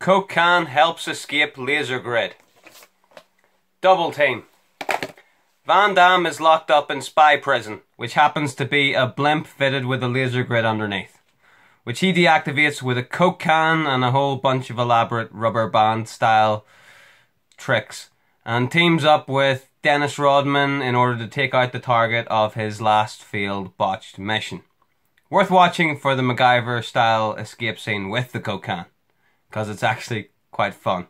Coke can helps escape laser grid. Double team. Van Damme is locked up in spy prison, which happens to be a blimp fitted with a laser grid underneath, which he deactivates with a Coke can and a whole bunch of elaborate rubber band style tricks, and teams up with Dennis Rodman in order to take out the target of his last failed botched mission. Worth watching for the MacGyver style escape scene with the Coke can, because it's actually quite fun.